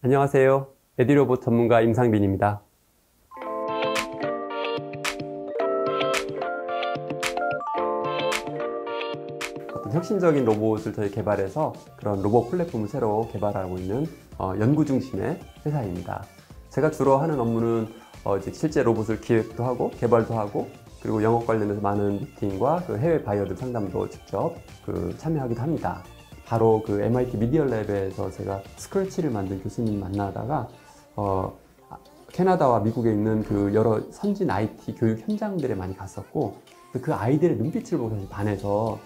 안녕하세요. 에디로봇 전문가 임상빈입니다. 어떤 혁신적인 로봇을 저희 개발해서 그런 로봇 플랫폼을 새로 개발하고 있는 어, 연구 중심의 회사입니다. 제가 주로 하는 업무는 어, 실제 로봇을 기획도 하고 개발도 하고 그리고 영업 관련해서 많은 미팅과 그 해외 바이어들 상담도 직접 그 참여하기도 합니다. 바로 그 MIT 미디어 랩에서 제가 스크래치를 만든 교수님 만나다가 어, 캐나다와 미국에 있는 그 여러 선진 IT 교육 현장들에 많이 갔었고 그 아이들의 눈빛을 보고 사실 반해서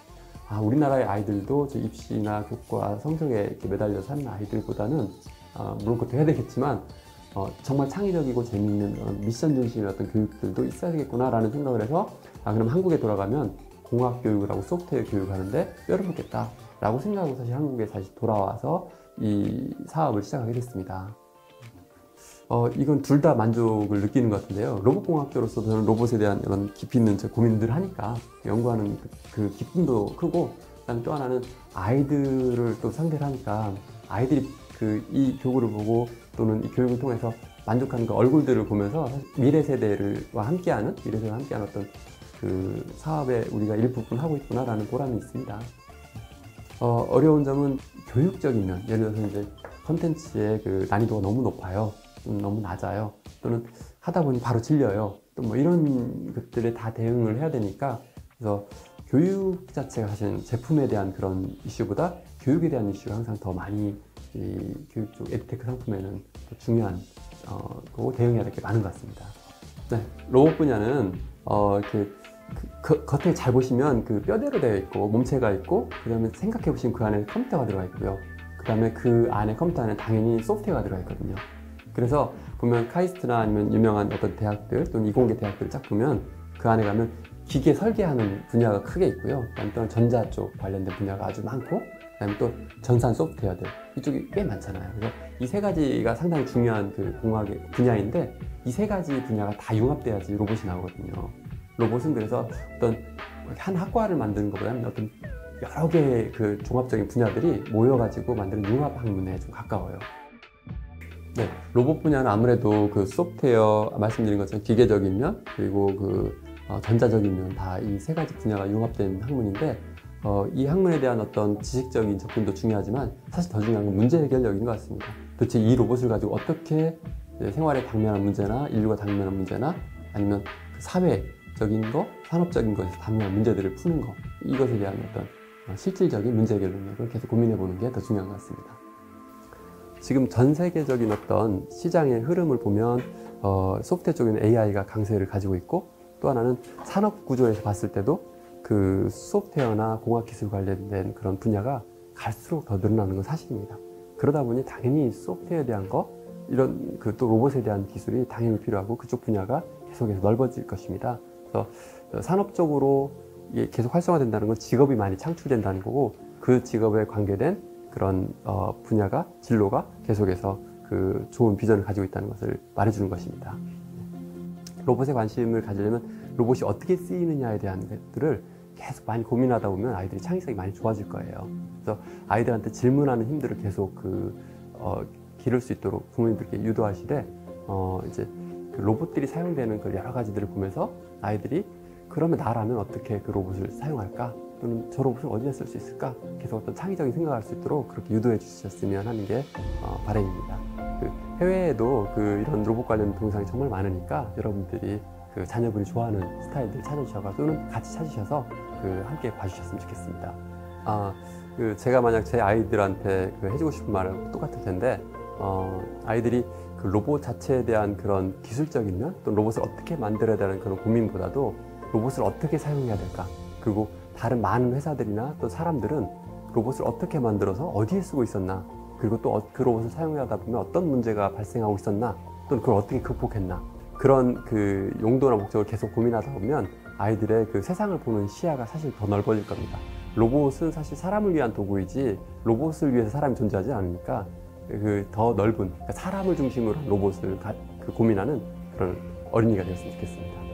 아, 우리나라의 아이들도 저 입시나 교과 성적에 이렇게 매달려 사는 아이들보다는 어, 물론 그것도 해야 되겠지만 어, 정말 창의적이고 재미있는 어, 미션 중심의 어떤 교육들도 있어야겠구나라는 생각을 해서 아 그럼 한국에 돌아가면 공학 교육을 하고 소프트웨어 교육을 하는데 뼈를 묻겠다 라고 생각하고 사실 한국에 다시 돌아와서 이 사업을 시작하게 됐습니다. 어, 이건 둘 다 만족을 느끼는 것 같은데요. 로봇공학교로서 저는 로봇에 대한 이런 깊이 있는 고민들을 하니까 연구하는 그, 그 기쁨도 크고, 그다음에 또 하나는 아이들을 또 상대를 하니까 아이들이 그 이 교구를 보고 또는 이 교육을 통해서 만족하는 그 얼굴들을 보면서 미래 세대를와 함께하는 미래 세대와 함께하는 어떤 그 사업에 우리가 일부분 하고 있구나라는 보람이 있습니다. 어, 어려운 점은 교육적인 면, 예를 들어서 이제 컨텐츠의 그 난이도가 너무 높아요. 너무 낮아요. 또는 하다 보니 바로 질려요. 또 뭐 이런 것들에 다 대응을 해야 되니까 그래서 교육 자체가 사실 제품에 대한 그런 이슈보다 교육에 대한 이슈가 항상 더 많이 이 교육 쪽 에듀테크 상품에는 더 중요한 어, 거 대응해야 될 게 많은 것 같습니다. 네, 로봇 분야는 어, 이렇게 그, 그, 겉에 잘 보시면 그 뼈대로 되어 있고 몸체가 있고 그 다음에 생각해 보시면 그 안에 컴퓨터가 들어가 있고요. 그 다음에 그 안에 컴퓨터 안에 당연히 소프트웨어가 들어가 있거든요. 그래서 보면 카이스트나 아니면 유명한 어떤 대학들 또는 이공계 대학들 쫙 보면 그 안에 가면 기계 설계하는 분야가 크게 있고요. 그다음에 또 전자 쪽 관련된 분야가 아주 많고, 그다음에 또 전산 소프트웨어들 이쪽이 꽤 많잖아요. 그래서 이 세 가지가 상당히 중요한 그 공학의 분야인데 이 세 가지 분야가 다 융합돼야지 로봇이 나오거든요. 로봇은 그래서 어떤 한 학과를 만드는 것보다는 어떤 여러 개의 그 종합적인 분야들이 모여가지고 만드는 융합 학문에 좀 가까워요. 네, 로봇 분야는 아무래도 그 소프트웨어 말씀드린 것처럼 기계적인 면 그리고 그 어, 전자적인 면 다 이 세 가지 분야가 융합된 학문인데 어, 이 학문에 대한 어떤 지식적인 접근도 중요하지만 사실 더 중요한 건 문제 해결력인 것 같습니다. 도대체 이 로봇을 가지고 어떻게 생활에 당면한 문제나 인류가 당면한 문제나 아니면 그 사회 적인 거, 산업적인 것에서 당면한 문제들을 푸는 거 이것에 대한 어떤 어, 실질적인 문제 해결 능력을 계속 고민해 보는 게 더 중요한 것 같습니다. 지금 전 세계적인 어떤 시장의 흐름을 보면 어, 소프트웨어 쪽에는 AI가 강세를 가지고 있고 또 하나는 산업 구조에서 봤을 때도 그 소프트웨어나 공학 기술 관련된 그런 분야가 갈수록 더 늘어나는 건 사실입니다. 그러다 보니 당연히 소프트웨어에 대한 거 이런 그 또 로봇에 대한 기술이 당연히 필요하고 그쪽 분야가 계속해서 넓어질 것입니다. 그래서 산업적으로 계속 활성화된다는 건 직업이 많이 창출된다는 거고 그 직업에 관계된 그런 어, 분야가 진로가 계속해서 그 좋은 비전을 가지고 있다는 것을 말해주는 것입니다. 로봇에 관심을 가지려면 로봇이 어떻게 쓰이느냐에 대한 것들을 계속 많이 고민하다 보면 아이들이 창의성이 많이 좋아질 거예요. 그래서 아이들한테 질문하는 힘들을 계속 그 어, 기를 수 있도록 부모님들께 유도하시되 어, 이제 그 로봇들이 사용되는 그 여러 가지들을 보면서 아이들이 그러면 나라면 어떻게 그 로봇을 사용할까? 또는 저 로봇을 어디에 쓸 수 있을까? 계속 어떤 창의적인 생각할 수 있도록 그렇게 유도해 주셨으면 하는 게 어, 바람입니다. 그 해외에도 그 이런 로봇 관련 동영상이 정말 많으니까 여러분들이 그 자녀분이 좋아하는 스타일들 찾으셔서 또는 같이 찾으셔서 그 함께 봐주셨으면 좋겠습니다. 아, 그 제가 만약 제 아이들한테 그 해주고 싶은 말은 똑같을 텐데 어, 아이들이 그 로봇 자체에 대한 그런 기술적인 면, 또 로봇을 어떻게 만들어야 되는 그런 고민보다도 로봇을 어떻게 사용해야 될까, 그리고 다른 많은 회사들이나 또 사람들은 로봇을 어떻게 만들어서 어디에 쓰고 있었나? 그리고 또 그 로봇을 사용하다 보면 어떤 문제가 발생하고 있었나? 또는 그걸 어떻게 극복했나? 그런 그 용도나 목적을 계속 고민하다 보면 아이들의 그 세상을 보는 시야가 사실 더 넓어질 겁니다. 로봇은 사실 사람을 위한 도구이지 로봇을 위해서 사람이 존재하지 않으니까 그 더 넓은 그러니까 사람을 중심으로 로봇을 가, 그 고민하는 그런 어린이가 되었으면 좋겠습니다.